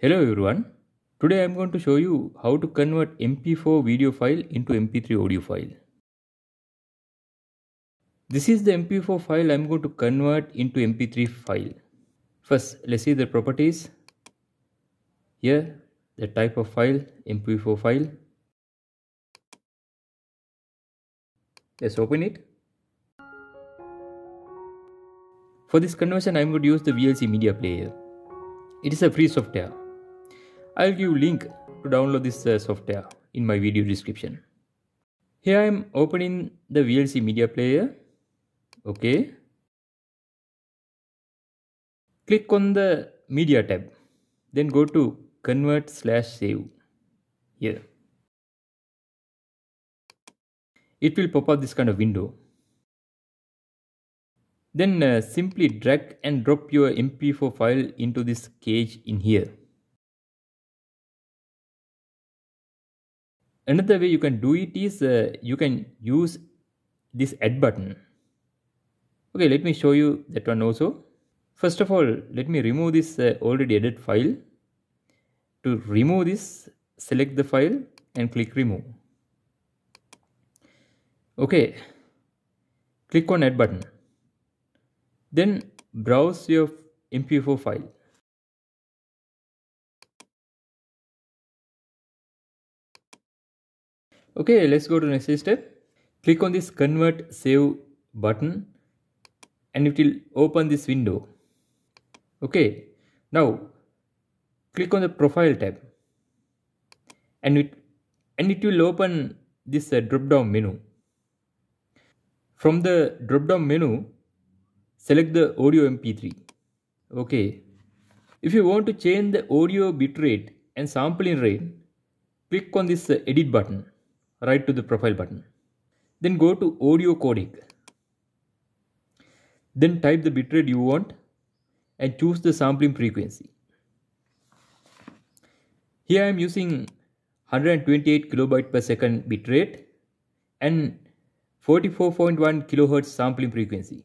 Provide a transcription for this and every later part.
Hello everyone. Today I am going to show you how to convert MP4 video file into MP3 audio file. This is the MP4 file I am going to convert into MP3 file. First, let's see the properties. Here, the type of file, MP4 file. Let's open it. For this conversion, I am going to use the VLC media player. It is a free software. I'll give link to download this uh, software in my video description. Here I am opening the VLC media player. Okay. Click on the media tab. Then go to convert slash save here. It will pop up this kind of window. Then uh, simply drag and drop your MP4 file into this cage in here. Another way you can do it is uh, you can use this add button. Okay, let me show you that one also. First of all, let me remove this uh, already added file. To remove this, select the file and click remove. Okay, click on add button. Then browse your MP4 file. Okay, let's go to next step. Click on this convert save button and it will open this window. Okay, now click on the profile tab and it and it will open this uh, drop down menu. From the drop down menu, select the audio mp3 okay if you want to change the audio bitrate and sampling rate click on this edit button right to the profile button then go to audio codec then type the bitrate you want and choose the sampling frequency here i am using 128 kilobyte per second bitrate and 44.1 kilohertz sampling frequency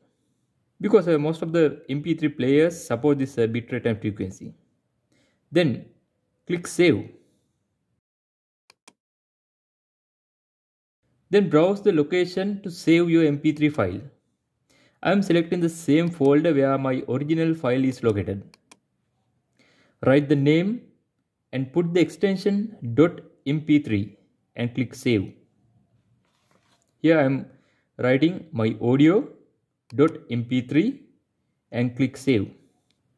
because uh, most of the MP3 players support this uh, bitrate and frequency. Then click save. Then browse the location to save your MP3 file. I am selecting the same folder where my original file is located. Write the name and put the extension .mp3 and click save. Here I am writing my audio .mp3 and click save.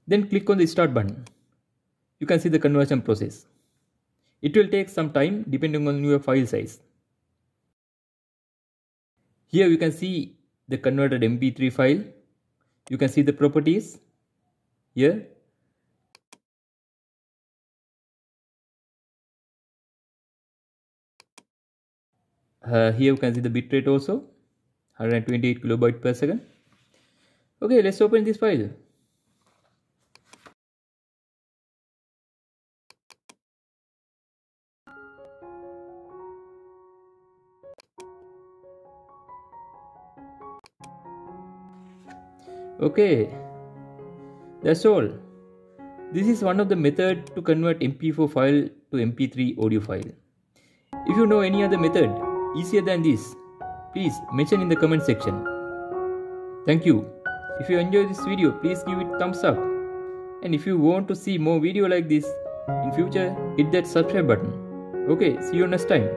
Then click on the start button. You can see the conversion process. It will take some time depending on your file size. Here you can see the converted mp3 file. You can see the properties here. Uh, here you can see the bitrate also 128 kilobyte per second Okay, let's open this file. Okay, that's all. This is one of the method to convert MP4 file to MP3 audio file. If you know any other method easier than this, please mention in the comment section. Thank you. If you enjoy this video, please give it thumbs up. And if you want to see more video like this in future, hit that subscribe button. Okay, see you next time.